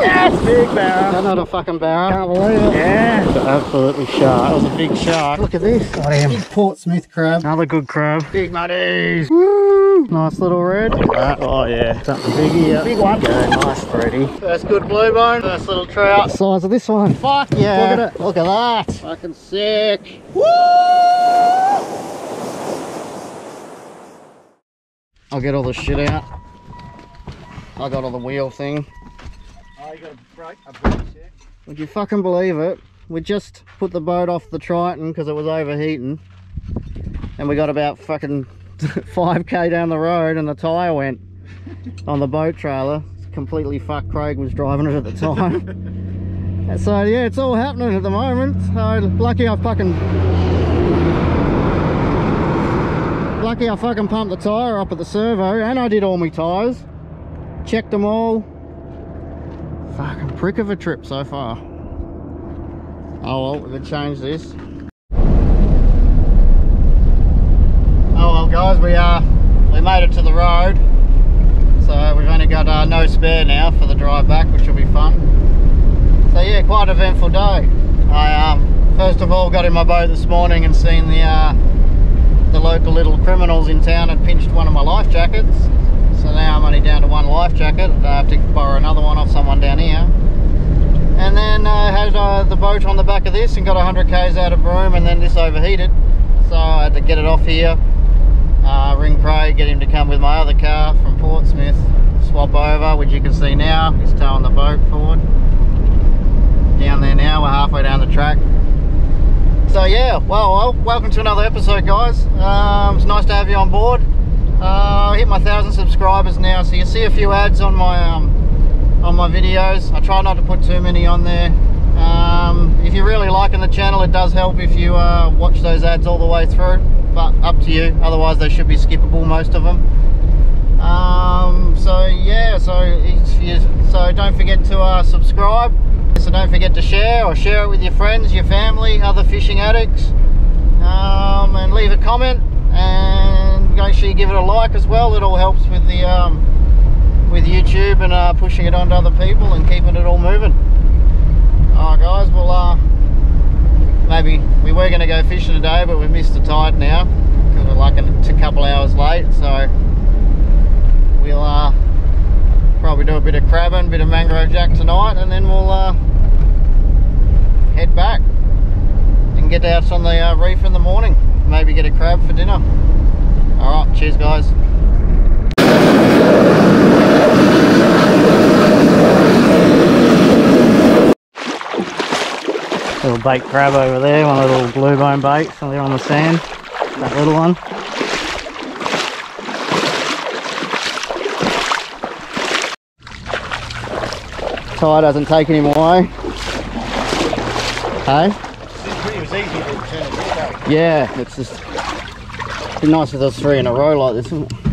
Yes! Big barra. That's not a fucking barra. Can't believe it. Yeah. Absolutely sharp. That was a big shark. Look at this. Got him. Big Port Smith crab. Another good crab. Big muddies. Woo! Nice little red. Oh yeah. Something big here. Big one. Yeah, nice Freddy. First good blue bone. First little trout. Size of this one. Fuck yeah. Look at it. Look at that. Fucking sick. Woo! I'll get all the shit out. I got all the wheel thing. Would you fucking believe it? We just put the boat off the Triton because it was overheating. And we got about fucking 5k down the road and the tyre went on the boat trailer. Completely fucked. Craig was driving it at the time. so yeah, it's all happening at the moment. So lucky I fucking... Lucky I fucking pumped the tyre up at the servo and I did all my tyres. Checked them all. Fucking prick of a trip so far. Oh well, we could change this. Oh well guys, we uh we made it to the road. So we've only got uh, no spare now for the drive back, which will be fun. So yeah, quite an eventful day. I um first of all got in my boat this morning and seen the uh the local little criminals in town had pinched one of my life jackets. So now I'm only down to one life jacket. I have to borrow another one off someone down here. And then uh, had uh, the boat on the back of this and got 100 k's out of Broome and then this overheated. So I had to get it off here, uh, ring Craig, get him to come with my other car from Port Smith, swap over, which you can see now. He's towing the boat forward. Down there now, we're halfway down the track. So yeah, well, well welcome to another episode guys. Um, it's nice to have you on board. Uh, I hit my thousand subscribers now, so you see a few ads on my um, on my videos. I try not to put too many on there. Um, if you're really liking the channel, it does help if you uh, watch those ads all the way through. But up to you. Otherwise, they should be skippable, most of them. Um, so yeah, so you, so don't forget to uh, subscribe. So don't forget to share or share it with your friends, your family, other fishing addicts, um, and leave a comment and make sure you give it a like as well. It all helps with the um, with YouTube and uh, pushing it on to other people and keeping it all moving. Alright guys, well uh, maybe we were going to go fishing today but we missed the tide now because we're like a, a couple hours late so we'll uh, probably do a bit of crabbing, a bit of mangrove jack tonight and then we'll uh, head back and get out on the uh, reef in the morning. Maybe get a crab for dinner. Alright, cheers guys. Little bait crab over there, one of the little blue bone baits there on the sand. That little one. Tide doesn't take him away. Hey? Yeah, it's just be nice with there's three in a row like this,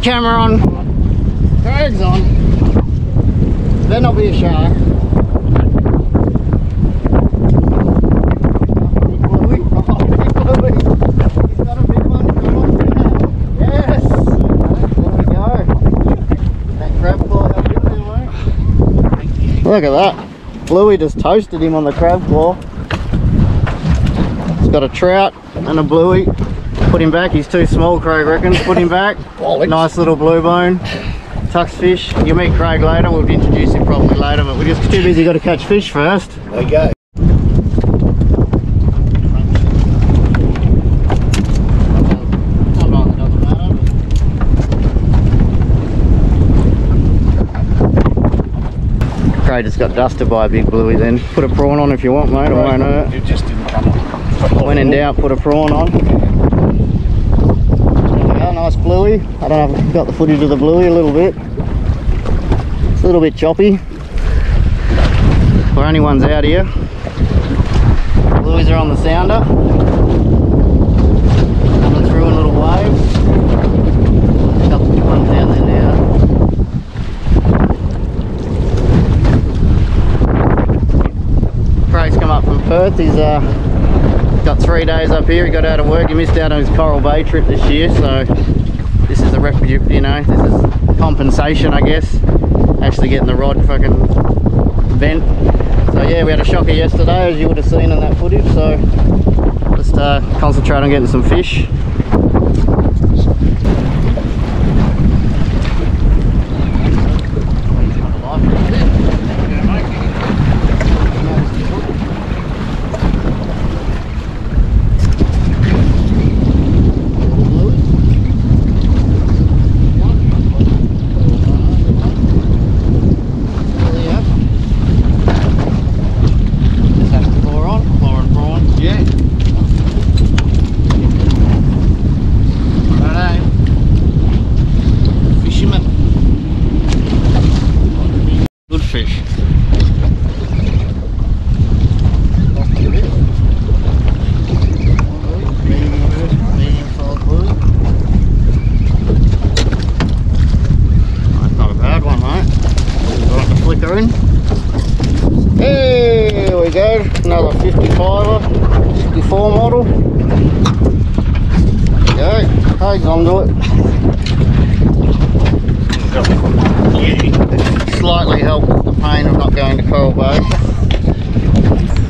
we go. on, then helped him there, mate. Look at that. Bluey just toasted him on the crab claw. He's got a trout and a bluey. Put him back. He's too small, Craig reckons. Put him back. Nice little blue bone. Tusk fish. You'll meet Craig later. We'll introduce him probably later, but we're just too busy got to catch fish first. There you go. Sometimes it doesn't matter. Craig just got dusted by a big bluey then. Put a prawn on if you want, mate. I won't hurt. It just didn't come on. When in doubt, put a prawn on. Yeah, nice bluey. I don't know if I've got the footage of the bluey a little bit. It's a little bit choppy. We're out here. Blueys are on the sounder. Coming through in little waves. Couple big ones down come up from Perth. He's uh, three days up here. He got out of work. He missed out on his Coral Bay trip this year, so this is a rep, you know, this is compensation, I guess. Actually getting the rod fucking bent. So yeah, we had a shocker yesterday, as you would have seen in that footage. So just uh, concentrate on getting some fish. Just have to claw on, claw and prawn. Yeah. Righto. Fisherman. Good fish. That's not a bad one, mate. Got the flicker in. Here we go, another 55er, 54 model. There you go, Craig's onto it. Slightly help with the pain of not going to Coral Bay.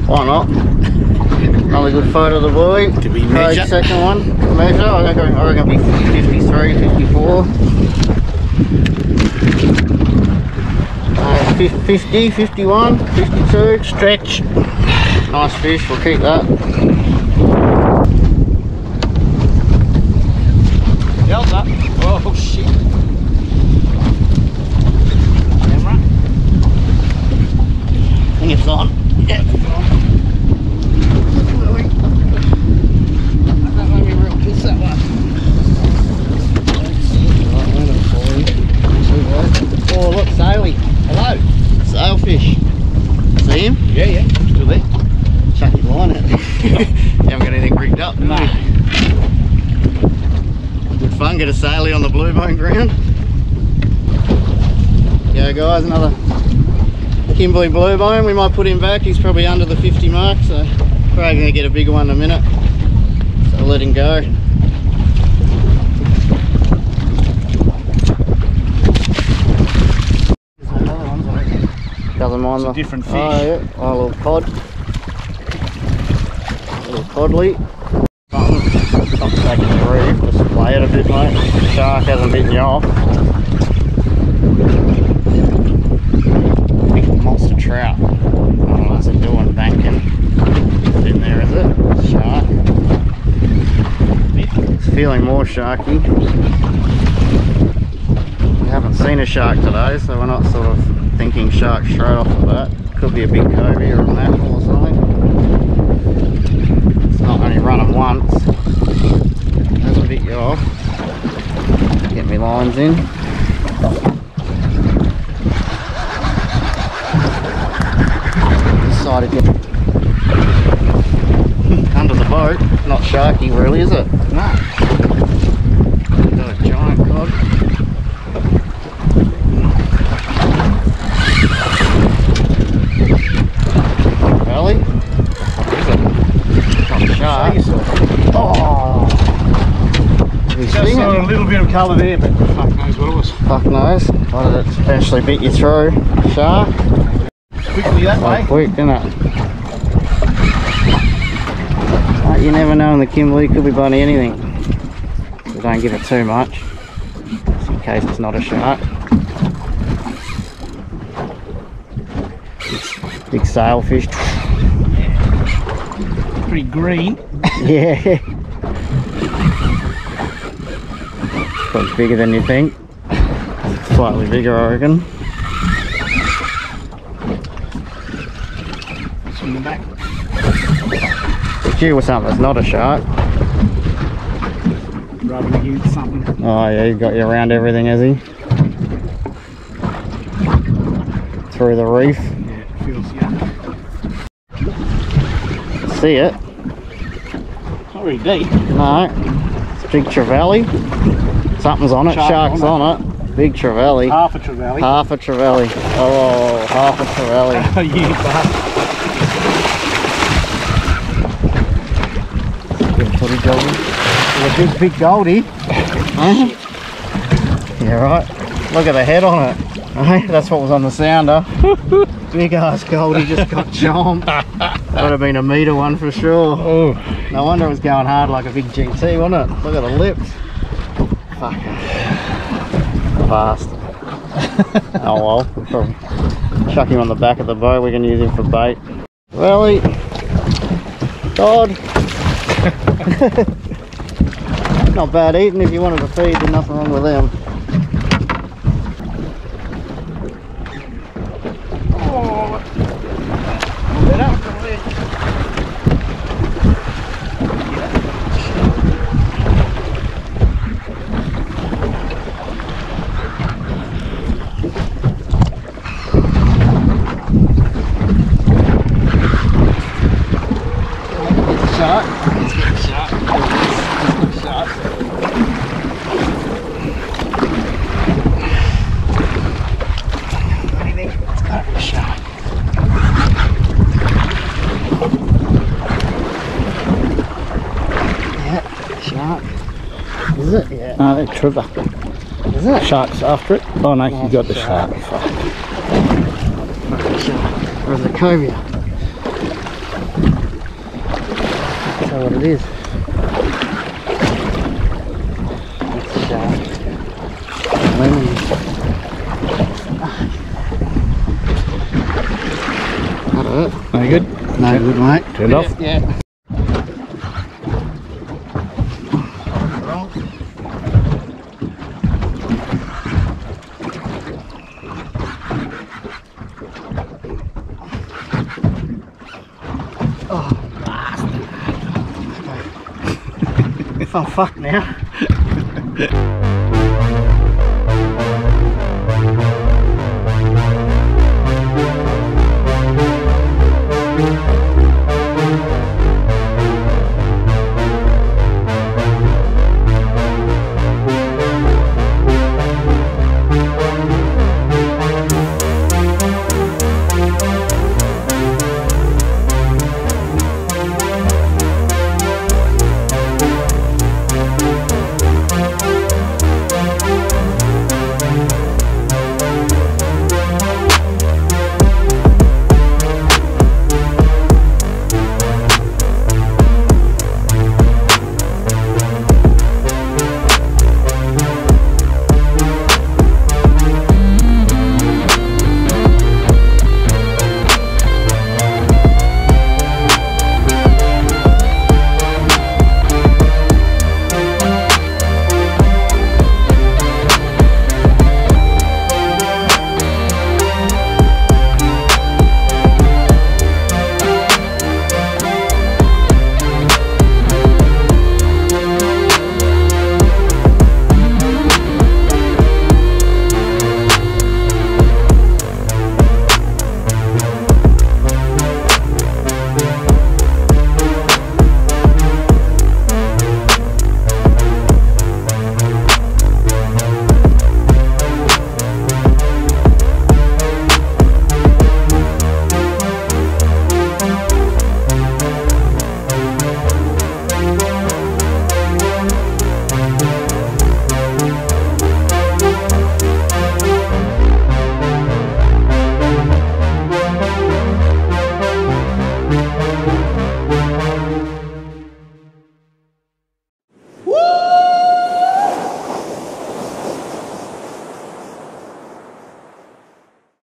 Why not? Another good photo of the buoy. Did we Craig's measure? second one. Measure, I reckon, I reckon it'll be 53, 54. Uh, 50, 51, 52. Stretch. Nice fish, we'll keep that. How's that? Oh shit. Camera. I think it's on. Yeah. That made me real piss that one. Oh look, Saily. Hello. Sailfish. See him? Yeah, yeah. Still there. Chuck your line out. you haven't got anything rigged up, no. Good fun, get a sailie on the blue bone ground. Yeah guys, another Kimberley blue bone. We might put him back, he's probably under the 50 mark, so probably gonna get a bigger one in a minute. So let him go. Doesn't mind It's a the different oh, fish. Oh yeah, oh, a little cod. little codly. Stop taking the reef, just play it a bit mate. The shark hasn't bitten you off. Big monster trout. Oh, banking? It's in there is it? Shark. It's feeling more sharky. We haven't seen a shark today, so we're not sort of thinking shark straight off the bat. Could be a big cobia or a mackerel or something. It's not only running once. Hasn't bit you off. Get me lines in. started under the boat. Not sharky really, is it? No. Got a giant cod. Really? Is it? Not shark. Oh! Just saw a little bit of colour there, but fuck knows what it was. Fuck knows. Why did it actually beat you through? Shark? That quick, didn't it? You never know in the Kimberley, could be bloody anything. So don't give it too much, just in case it's not a shark. Big sailfish. Pretty green. yeah. Probably bigger than you think. Slightly bigger, I reckon. It's in the back. It's you with something that's not a shark. Rubbing against something. Oh yeah, he's got you around everything, has he? Through the reef. Yeah, it feels yeah. See it? Not very deep. No. It's big trevally. Something's on it. Shark Shark's on on it. Big trevally. Half a trevally. Half a trevally. Oh, half a trevally. Oh, you Good footage. A big, big goldie. Huh? yeah, right. Look at the head on it. That's what was on the sounder. big ass goldie just got chomped. That Would have been a meter one for sure. Oh, No wonder it was going hard like a big GT, wasn't it? Look at the lips. Fuck. Fast. oh well, we'll probably chuck him on the back of the boat. We can use him for bait. Really? God. Not bad eating if you wanted to feed, there's nothing wrong with them. shot. It's getting shot. It's shot. Anything? It's gotta be a shark. Yeah, shark. Is it? Yeah. No, Trevor. Is it? Shark's after it. Oh no, No, you got the shark. shark. Or is it cobia? Can't tell what it is. It's a shark. Lemon. That hurt. No good. No good, mate. Turned off. Yeah. Oh fuck now.